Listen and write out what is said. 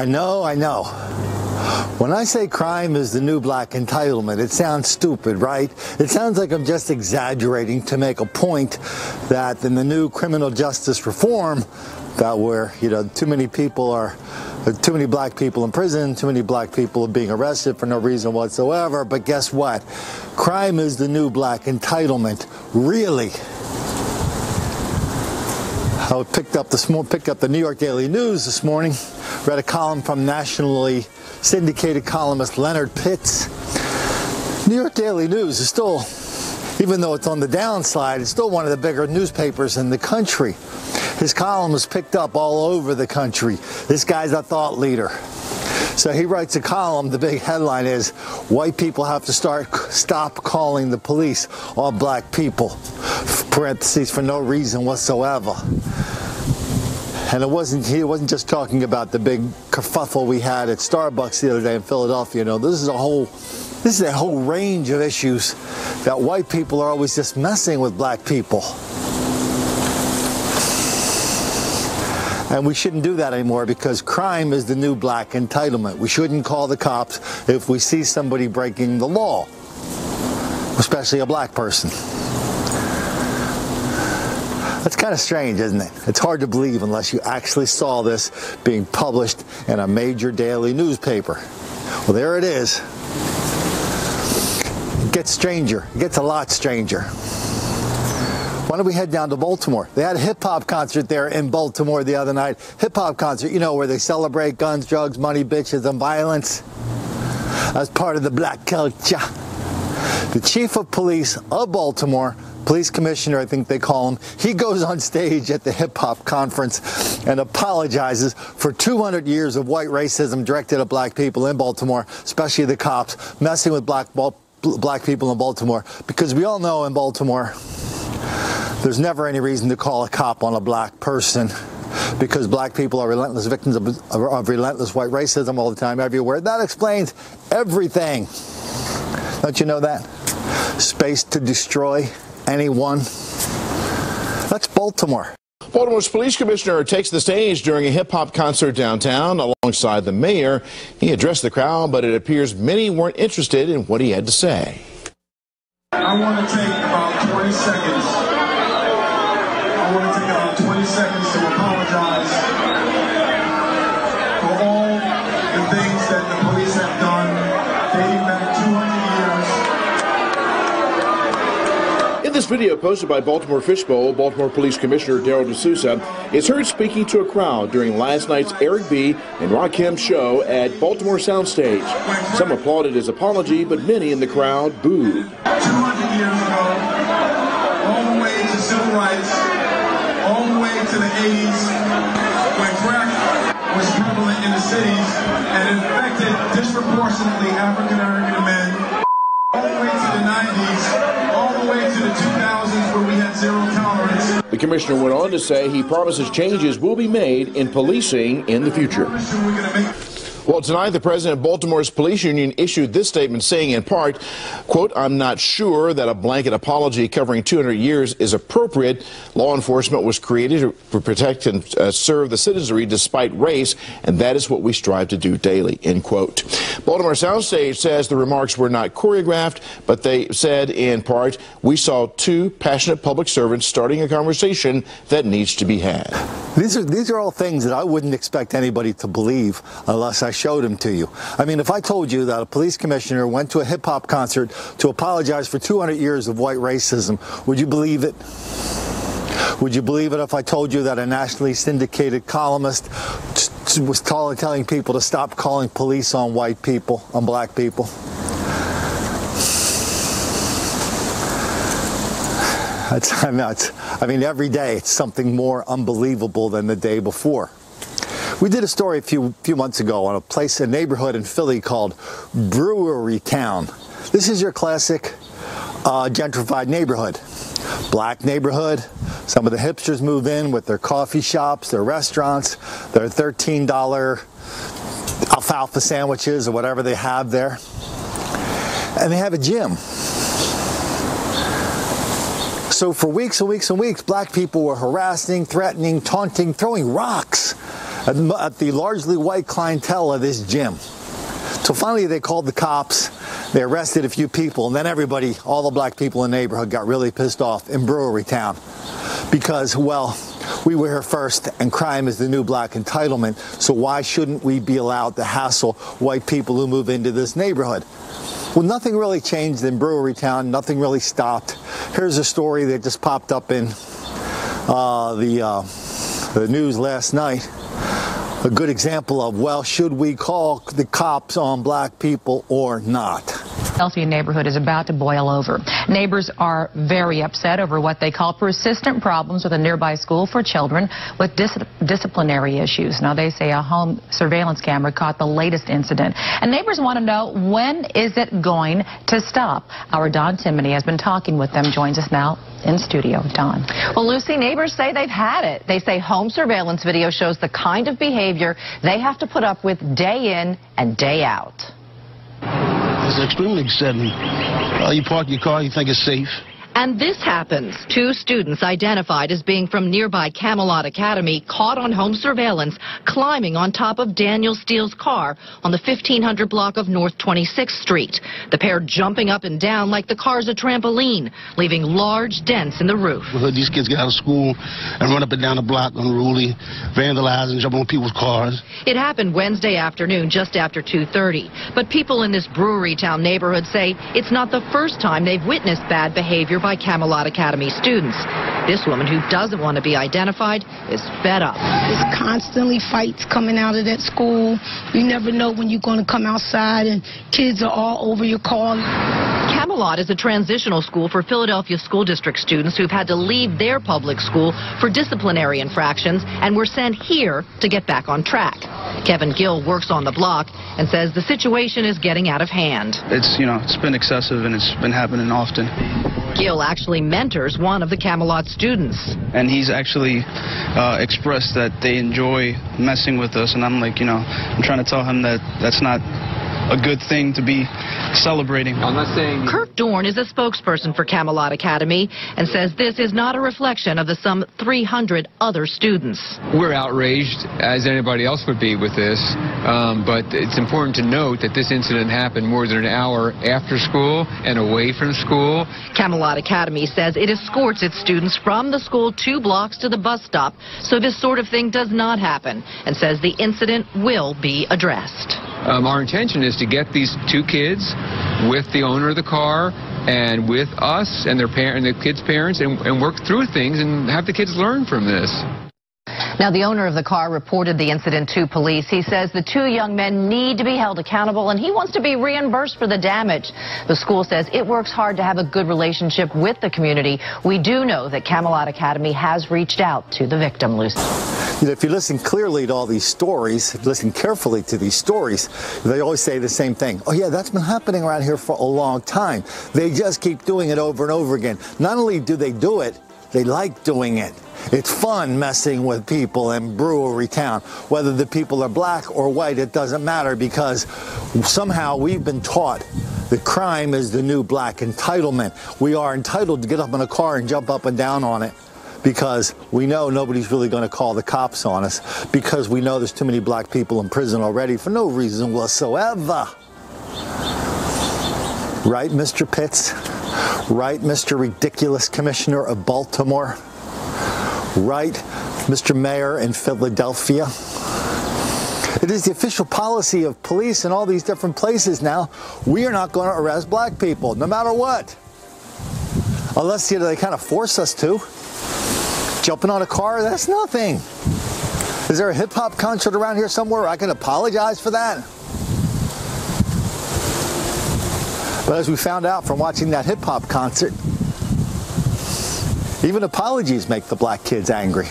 I know, I know. When I say crime is the new black entitlement, it sounds stupid, right? It sounds like I'm just exaggerating to make a point that in the new criminal justice reform, that where, you know, too many people are, too many black people in prison, too many black people are being arrested for no reason whatsoever. But guess what? Crime is the new black entitlement. Really? I picked up this picked up the New York Daily News this morning, read a column from nationally syndicated columnist Leonard Pitts. New York Daily News is still, even though it's on the downside, it's still one of the bigger newspapers in the country. His column was picked up all over the country. This guy's a thought leader. So he writes a column. The big headline is White people have to start stop calling the police all black people. Parentheses for no reason whatsoever. And it wasn't he wasn't just talking about the big kerfuffle we had at Starbucks the other day in Philadelphia. Know, this is a whole this is a whole range of issues that white people are always just messing with black people. And we shouldn't do that anymore because crime is the new black entitlement. We shouldn't call the cops if we see somebody breaking the law, especially a black person. That's kind of strange, isn't it? It's hard to believe unless you actually saw this being published in a major daily newspaper. Well, there it is. It gets stranger. It gets a lot stranger. Why don't we head down to Baltimore? They had a hip hop concert there in Baltimore the other night. Hip hop concert, you know, where they celebrate guns, drugs, money, bitches, and violence as part of the black culture. The chief of police of Baltimore, police commissioner, I think they call him, he goes on stage at the hip hop conference and apologizes for 200 years of white racism directed at black people in Baltimore, especially the cops, messing with black, black people in Baltimore. Because we all know in Baltimore, there's never any reason to call a cop on a black person because black people are relentless victims of, of, relentless white racism all the time, everywhere. That explains everything. Don't you know that? Space to destroy anyone. That's Baltimore. Baltimore's police commissioner takes the stage during a hip hop concert downtown alongside the mayor. He addressed the crowd, but it appears many weren't interested in what he had to say. I want to take about 20 seconds I want to take about 20 seconds this video posted by Baltimore Fishbowl, Baltimore Police Commissioner Darryl De Sousa is heard speaking to a crowd during last night's Eric B. and Rakim show at Baltimore Soundstage. Some applauded his apology, but many in the crowd booed. 200 years ago, all the way to civil rights, all the way to the 80s when crack was prevalent in the cities and infected disproportionately African American men, all the way to the 90s, all the way to the 2000s where we had zero tolerance. The commissioner went on to say he promises changes will be made in policing in the future. Well, tonight, the president of Baltimore's police union issued this statement saying, in part, quote, I'm not sure that a blanket apology covering 200 years is appropriate. Law enforcement was created to protect and uh, serve the citizenry despite race, and that is what we strive to do daily, end quote. Baltimore Soundstage says the remarks were not choreographed, but they said, in part, we saw two passionate public servants starting a conversation that needs to be had. These are, these are all things that I wouldn't expect anybody to believe unless I showed him to you. I mean, if I told you that a police commissioner went to a hip hop concert to apologize for 200 years of white racism, would you believe it? Would you believe it if I told you that a nationally syndicated columnist was telling people to stop calling police on white people, on black people? That's, I mean, every day it's something more unbelievable than the day before. We did a story a few few months ago on a place, a neighborhood in Philly called Brewerytown. This is your classic uh, gentrified neighborhood. Black neighborhood. Some of the hipsters move in with their coffee shops, their restaurants, their $13 alfalfa sandwiches or whatever they have there. And they have a gym. So for weeks and weeks and weeks, black people were harassing, threatening, taunting, throwing rocks at the largely white clientele of this gym. So finally, they called the cops. They arrested a few people, and then everybody, all the black people in the neighborhood, got really pissed off in Brewerytown because, well, we were here first, and crime is the new black entitlement. So why shouldn't we be allowed to hassle white people who move into this neighborhood? Well, nothing really changed in Brewerytown. Nothing really stopped. Here's a story that just popped up in uh, the uh, the news last night a good example of, well, should we call the cops on black people or not? Philadelphia neighborhood is about to boil over. Neighbors are very upset over what they call persistent problems with a nearby school for children with dis disciplinary issues. Now, they say a home surveillance camera caught the latest incident. And neighbors want to know, when is it going to stop? Our Dawn Timmeney has been talking with them, joins us now in studio. Dawn. Well, Lucy, neighbors say they've had it. They say home surveillance video shows the kind of behavior they have to put up with day in and day out. It's extremely upsetting. Uh, you park your car, you think it's safe. And this happens. Two students identified as being from nearby Camelot Academy caught on home surveillance climbing on top of Daniel Steele's car on the 1500 block of North 26th Street. The pair jumping up and down like the car's a trampoline, leaving large dents in the roof. These kids get out of school and run up and down the block unruly, vandalize and jump on people's cars. It happened Wednesday afternoon just after 2.30. But people in this Brewerytown neighborhood say it's not the first time they've witnessed bad behavior by Camelot Academy students. This woman, who doesn't want to be identified, is fed up. There's constantly fights coming out of that school. You never know when you're going to come outside, and kids are all over your car. Camelot is a transitional school for Philadelphia School District students who've had to leave their public school for disciplinary infractions and were sent here to get back on track. Kevin Gill works on the block and says the situation is getting out of hand. It's, you know, it's been excessive and it's been happening often. Gill actually mentors one of the Camelot students. And he's actually uh, expressed that they enjoy messing with us. And I'm like, you know, I'm trying to tell him that that's not a good thing to be celebrating. I'm not saying. Kirk Dorn is a spokesperson for Camelot Academy and says this is not a reflection of the some 300 other students. We're outraged, as anybody else would be with this, um, but it's important to note that this incident happened more than an hour after school and away from school. Camelot Academy says it escorts its students from the school two blocks to the bus stop, so this sort of thing does not happen, and says the incident will be addressed. Um, our intention is to get these two kids with the owner of the car and with us and their parent and the kids' parents and, and work through things and have the kids learn from this. Now, the owner of the car reported the incident to police. He says the two young men need to be held accountable, and he wants to be reimbursed for the damage. The school says it works hard to have a good relationship with the community. We do know that Camelot Academy has reached out to the victim, Lucy. You know, if you listen clearly to all these stories, listen carefully to these stories, they always say the same thing. Oh, yeah, that's been happening around here for a long time. They just keep doing it over and over again. Not only do they do it, they like doing it. It's fun messing with people in Brewerytown. Whether the people are black or white, it doesn't matter because somehow we've been taught that crime is the new black entitlement. We are entitled to get up in a car and jump up and down on it because we know nobody's really going to call the cops on us because we know there's too many black people in prison already for no reason whatsoever. Right, Mr. Pitts? Right, Mr. Ridiculous Commissioner of Baltimore? Right, Mr. Mayor in Philadelphia? It is the official policy of police in all these different places now. We are not going to arrest black people, no matter what. Unless you know, they kind of force us to. Jumping on a car, that's nothing. Is there a hip hop concert around here somewhere I can apologize for that? But as we found out from watching that hip hop concert, even apologies make the black kids angry.